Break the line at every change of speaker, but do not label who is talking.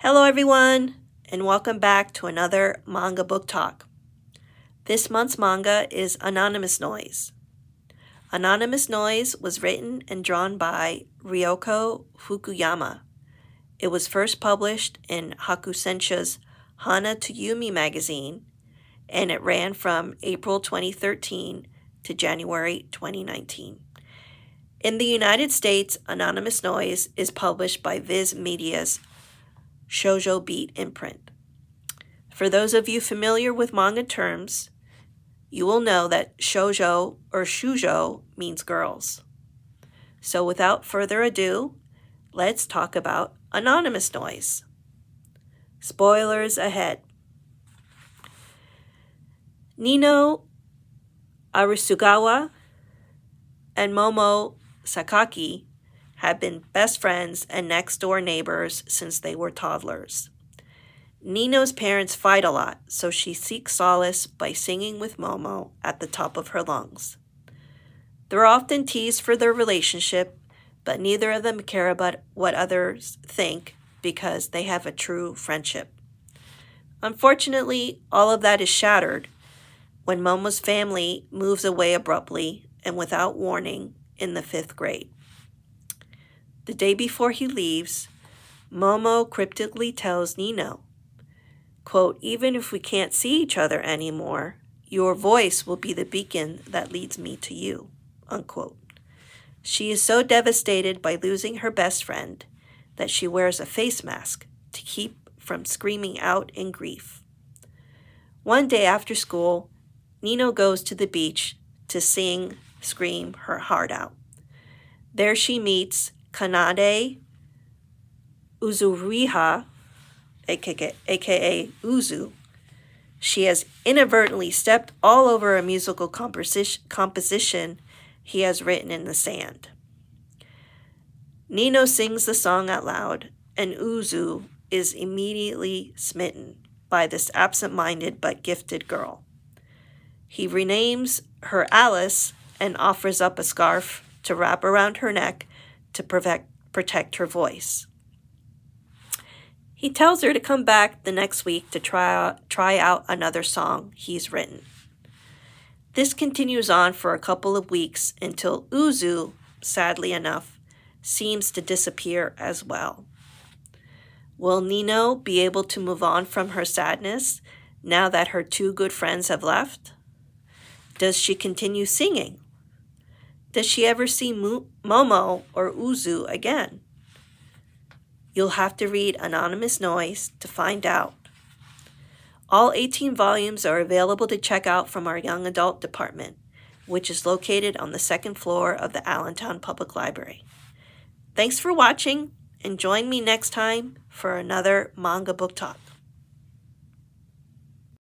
Hello, everyone, and welcome back to another manga book talk. This month's manga is Anonymous Noise. Anonymous Noise was written and drawn by Ryoko Fukuyama. It was first published in Hakusensha's Hana to Yumi magazine, and it ran from April 2013 to January 2019. In the United States, Anonymous Noise is published by Viz Media's Shoujo Beat imprint. For those of you familiar with manga terms, you will know that shoujo or shujo means girls. So without further ado, let's talk about anonymous noise. Spoilers ahead. Nino Arisugawa and Momo Sakaki have been best friends and next door neighbors since they were toddlers. Nino's parents fight a lot, so she seeks solace by singing with Momo at the top of her lungs. They're often teased for their relationship, but neither of them care about what others think because they have a true friendship. Unfortunately, all of that is shattered when Momo's family moves away abruptly and without warning in the fifth grade. The day before he leaves, Momo cryptically tells Nino, quote, even if we can't see each other anymore, your voice will be the beacon that leads me to you, unquote. She is so devastated by losing her best friend that she wears a face mask to keep from screaming out in grief. One day after school, Nino goes to the beach to sing, scream her heart out. There she meets Kanade Uzuriha, aka, aka Uzu. She has inadvertently stepped all over a musical composition, composition he has written in the sand. Nino sings the song out loud, and Uzu is immediately smitten by this absent minded but gifted girl. He renames her Alice and offers up a scarf to wrap around her neck to protect, her voice. He tells her to come back the next week to try out, try out another song he's written. This continues on for a couple of weeks until Uzu, sadly enough, seems to disappear as well. Will Nino be able to move on from her sadness now that her two good friends have left? Does she continue singing? Does she ever see Momo or Uzu again? You'll have to read Anonymous Noise to find out. All 18 volumes are available to check out from our young adult department, which is located on the second floor of the Allentown Public Library. Thanks for watching, and join me next time for another manga book talk.